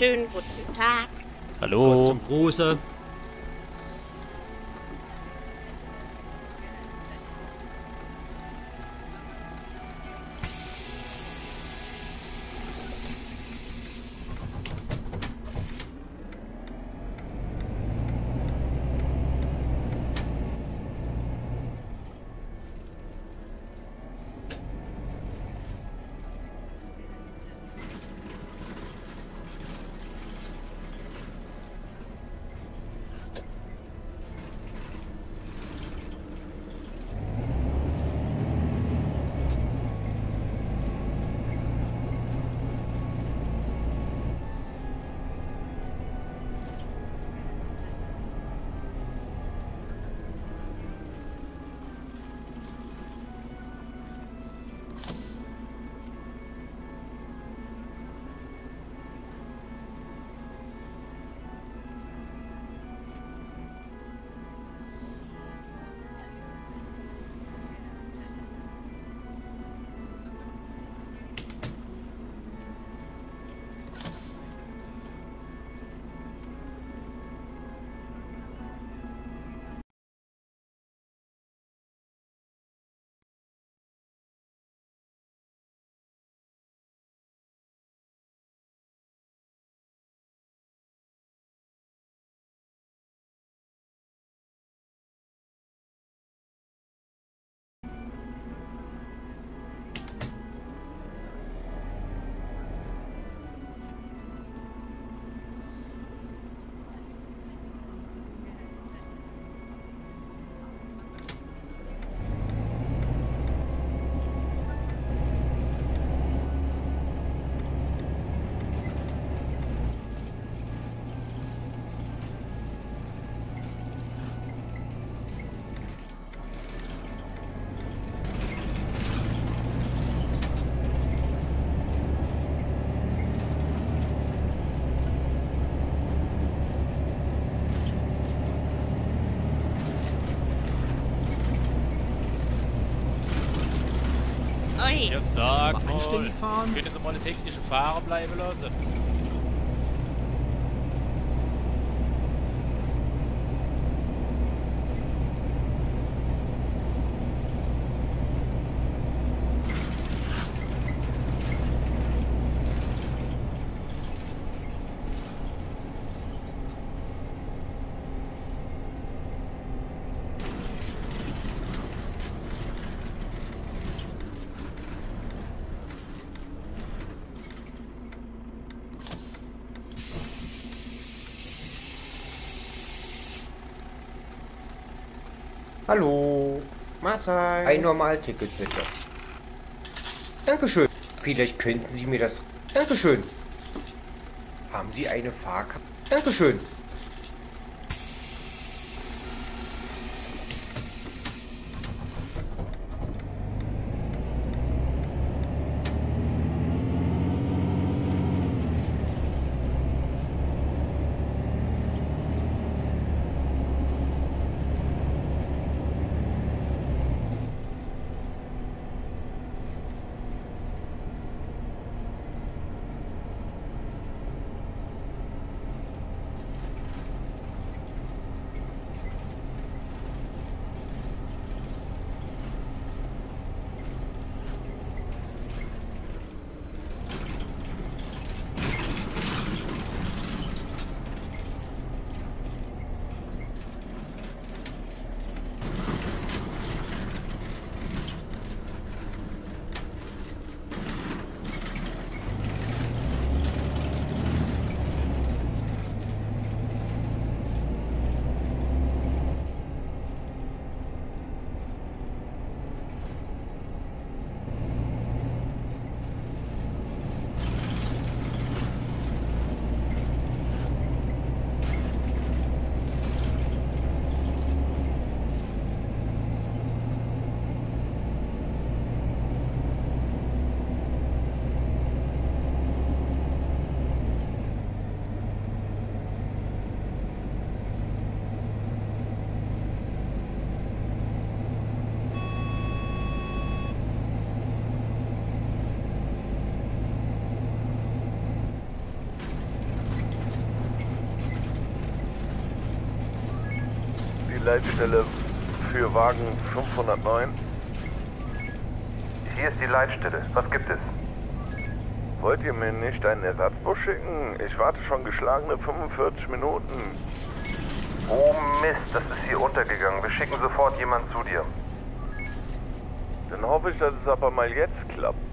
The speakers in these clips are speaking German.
Schönen guten Tag. Hallo. Zum Gruße. Sag Mal mal. anständig fahren. Könntest du mal das hektische Fahren bleiben lassen? Hallo. Mahlzeit. Ein Normalticket bitte. Dankeschön. Vielleicht könnten Sie mir das... Dankeschön. Haben Sie eine Fahrkarte? Dankeschön. Leitstelle für Wagen 509. Hier ist die Leitstelle. Was gibt es? Wollt ihr mir nicht einen Ersatzbus schicken? Ich warte schon geschlagene 45 Minuten. Oh Mist, das ist hier untergegangen. Wir schicken sofort jemanden zu dir. Dann hoffe ich, dass es aber mal jetzt klappt.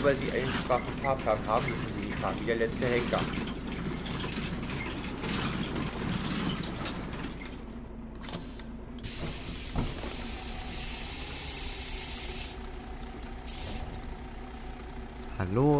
Nur weil Sie einen schwachen Fahrplan haben, müssen Sie nicht fahren wie der letzte Henker. Hallo?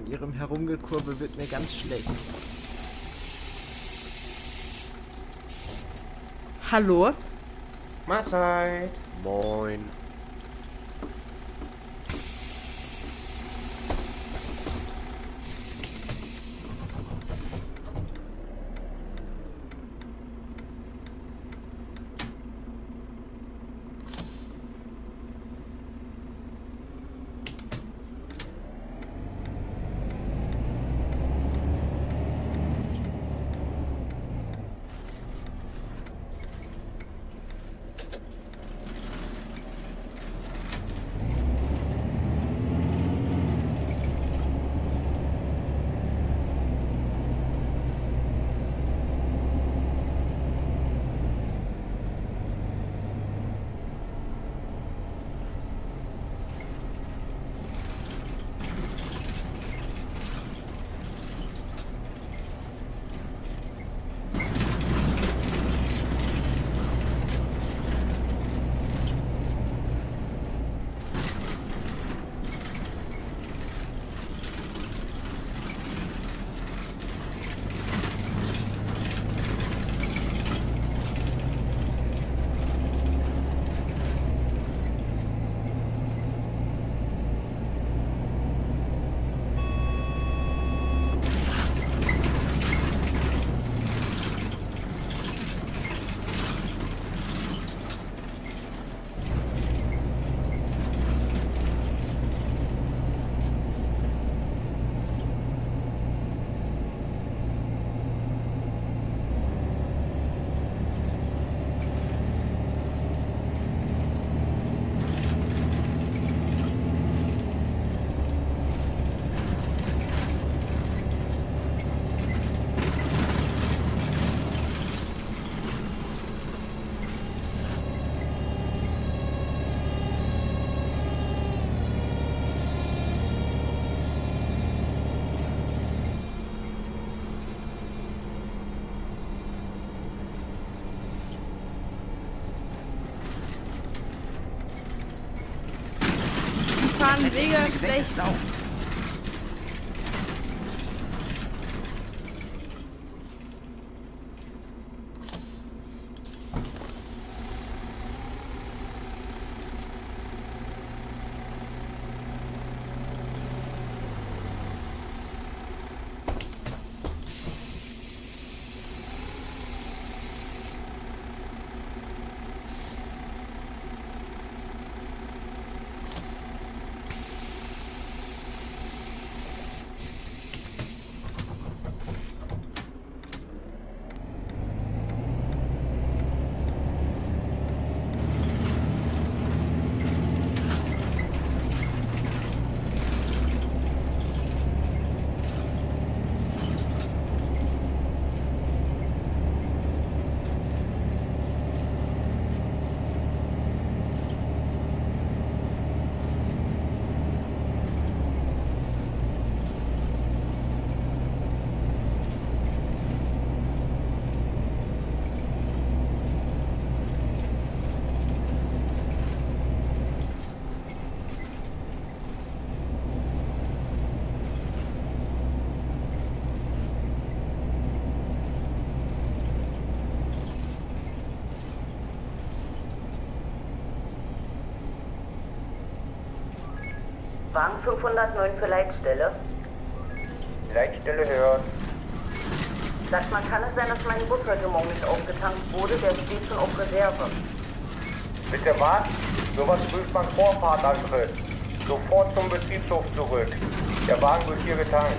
Von ihrem Herumgekurbel wird mir ganz schlecht. Hallo? Mahlzeit. Moin. Mann, mega schlecht. Wagen 509 für Leitstelle. Leitstelle hört. Sagt man, kann es sein, dass mein Bus heute Morgen nicht aufgetankt wurde? Der steht schon auf Reserve. Bitte was? Sowas prüft man vor Fahrtantritt. Sofort zum Betriebshof zurück. Der Wagen wird hier getankt.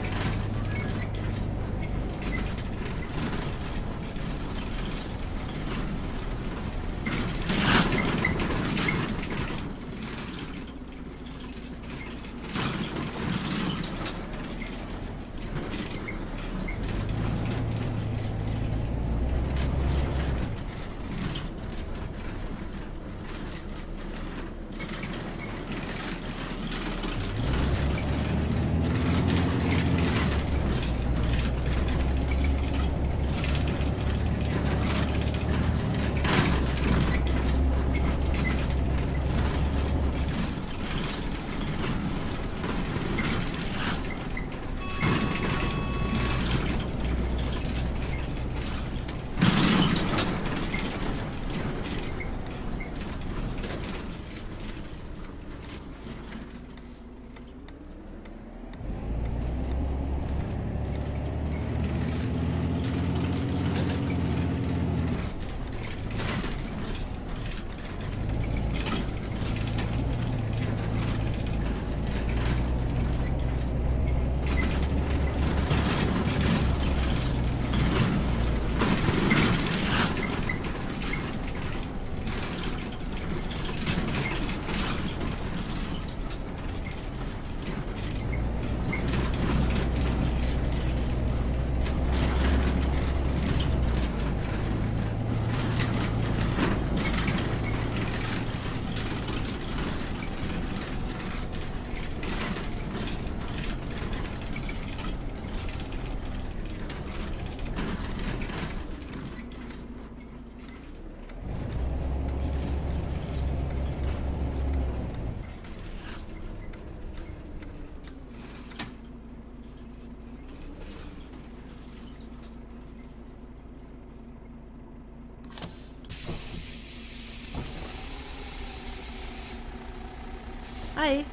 Hi.